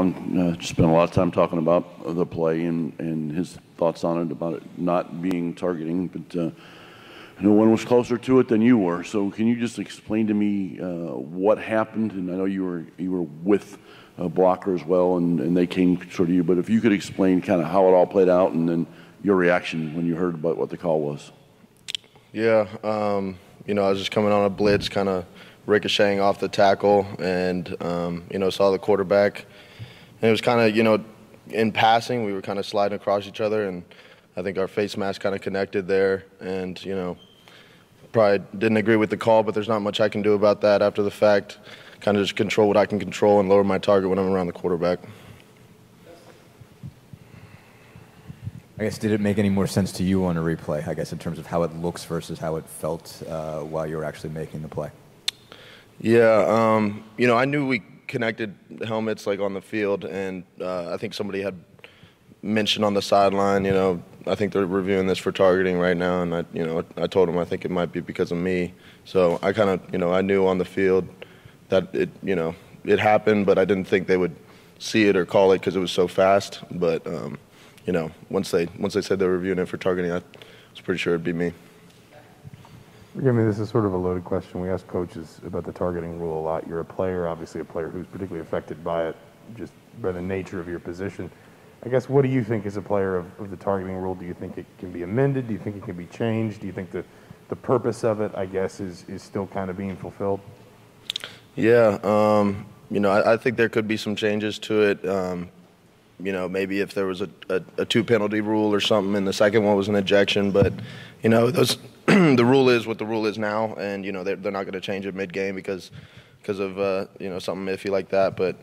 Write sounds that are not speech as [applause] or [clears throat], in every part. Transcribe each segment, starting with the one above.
Uh, spent a lot of time talking about the play and, and his thoughts on it, about it not being targeting, but uh, no one was closer to it than you were. So can you just explain to me uh, what happened? And I know you were you were with uh, Blocker as well, and, and they came sort of you. But if you could explain kind of how it all played out, and then your reaction when you heard about what the call was. Yeah, um, you know, I was just coming on a blitz, kind of ricocheting off the tackle, and um, you know, saw the quarterback and it was kind of, you know, in passing, we were kind of sliding across each other, and I think our face mask kind of connected there. And, you know, probably didn't agree with the call, but there's not much I can do about that after the fact. Kind of just control what I can control and lower my target when I'm around the quarterback. I guess did it make any more sense to you on a replay? I guess in terms of how it looks versus how it felt uh, while you were actually making the play. Yeah, um, you know, I knew we connected helmets like on the field, and uh, I think somebody had mentioned on the sideline, you know, I think they're reviewing this for targeting right now, and I, you know, I told them I think it might be because of me. So I kind of, you know, I knew on the field that it, you know, it happened, but I didn't think they would see it or call it because it was so fast. But um, you know, once they once they said they were reviewing it for targeting, I was pretty sure it'd be me. Forgive me, this is sort of a loaded question. We ask coaches about the targeting rule a lot. You're a player, obviously a player who's particularly affected by it, just by the nature of your position. I guess what do you think as a player of, of the targeting rule? Do you think it can be amended? Do you think it can be changed? Do you think the, the purpose of it, I guess, is, is still kind of being fulfilled? Yeah, um, you know, I, I, think there could be some changes to it. Um, you know, maybe if there was a, a, a, two penalty rule or something, and the second one was an ejection. But, you know, those [clears throat] the rule is what the rule is now, and you know they're, they're not going to change it mid game because because of uh, you know something iffy like that. But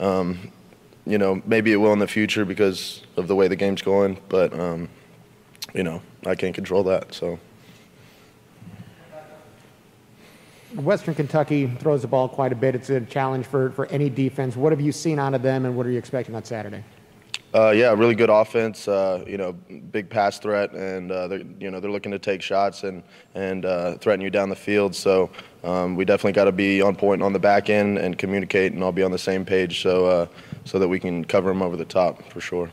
um, you know maybe it will in the future because of the way the game's going. But um, you know I can't control that. So. Western Kentucky throws the ball quite a bit. It's a challenge for, for any defense. What have you seen out of them, and what are you expecting on Saturday? Uh, yeah, really good offense. Uh, you know, big pass threat, and uh, they're you know they're looking to take shots and and uh, threaten you down the field. So um, we definitely got to be on point on the back end and communicate, and all be on the same page so uh, so that we can cover them over the top for sure.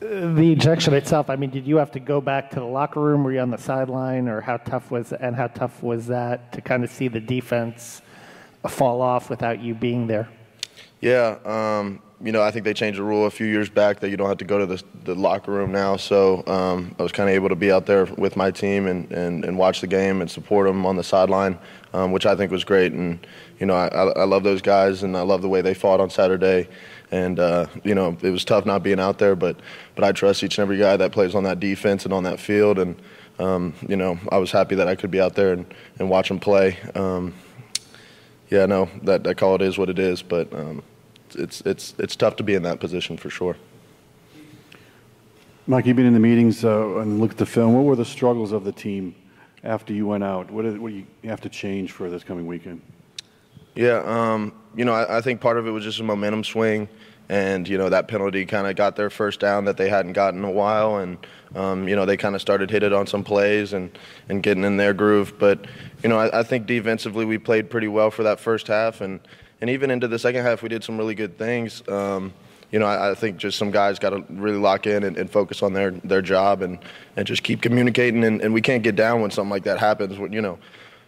The ejection itself. I mean, did you have to go back to the locker room? Were you on the sideline, or how tough was and how tough was that to kind of see the defense fall off without you being there? Yeah. Um, you know, I think they changed the rule a few years back that you don't have to go to the, the locker room now. So um, I was kind of able to be out there with my team and, and, and watch the game and support them on the sideline, um, which I think was great. And, you know, I, I love those guys and I love the way they fought on Saturday. And, uh, you know, it was tough not being out there, but, but I trust each and every guy that plays on that defense and on that field. And, um, you know, I was happy that I could be out there and, and watch them play. Um, yeah, no, that, that call it is what it is, but um, it's it's it's tough to be in that position for sure. Mike, you've been in the meetings uh, and looked at the film. What were the struggles of the team after you went out? What, did, what do you have to change for this coming weekend? Yeah, um, you know, I, I, think part of it was just a momentum swing, and you know that penalty kind of got their first down that they hadn't gotten in a while, and um, you know they kind of started hitting on some plays and and getting in their groove. But you know, I, I think defensively we played pretty well for that first half, and and even into the second half, we did some really good things. Um, you know, I, I, think just some guys got to really lock in and, and, focus on their, their job and, and just keep communicating. And, and we can't get down when something like that happens. When, you know,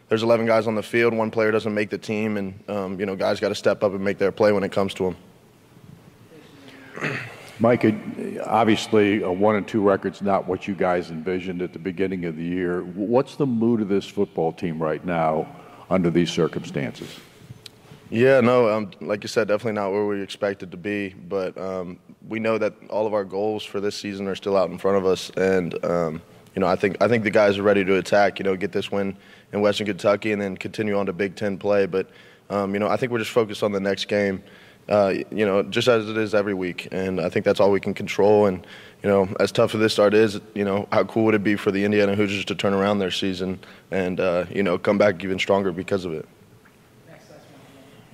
there's 11 guys on the field, one player doesn't make the team, and um, you know, guys got to step up and make their play when it comes to them. [clears throat] Mike, obviously, a one and two record's not what you guys envisioned at the beginning of the year. What's the mood of this football team right now under these circumstances? Yeah, no, um, like you said, definitely not where we expected to be. But um, we know that all of our goals for this season are still out in front of us, and um, you know, I think I think the guys are ready to attack. You know, get this win in Western Kentucky, and then continue on to Big Ten play. But um, you know, I think we're just focused on the next game. Uh, you know, just as it is every week, and I think that's all we can control. And you know, as tough as this start is, you know, how cool would it be for the Indiana Hoosiers to turn around their season and uh, you know come back even stronger because of it.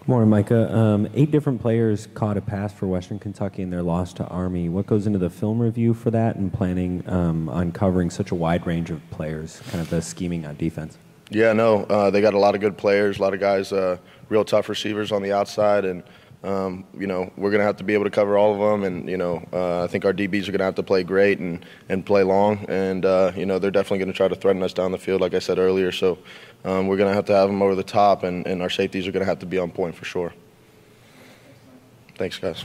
Good morning, Micah. Um, eight different players caught a pass for Western Kentucky in their loss to Army. What goes into the film review for that and planning um, on covering such a wide range of players, kind of the scheming on defense? Yeah, no, uh, they got a lot of good players, a lot of guys, uh, real tough receivers on the outside, and um, you know, we're going to have to be able to cover all of them. And, you know, uh, I think our DBs are going to have to play great and, and play long. And, uh, you know, they're definitely going to try to threaten us down the field, like I said earlier. So um, we're going to have to have them over the top, and, and our safeties are going to have to be on point for sure. Thanks, guys.